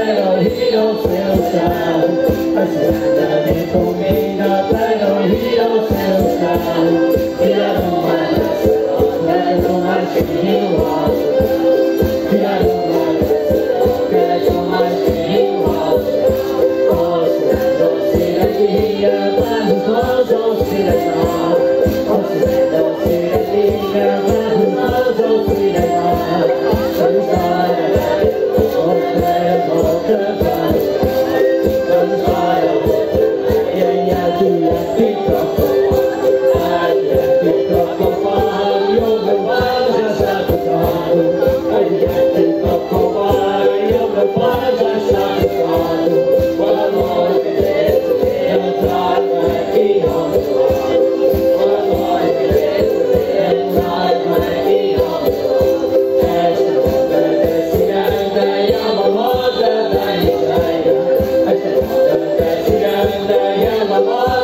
Hero, hero, hero, hero, hero, hero, hero, for me.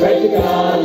Thank you, God.